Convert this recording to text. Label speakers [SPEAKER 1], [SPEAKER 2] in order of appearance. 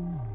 [SPEAKER 1] Mm.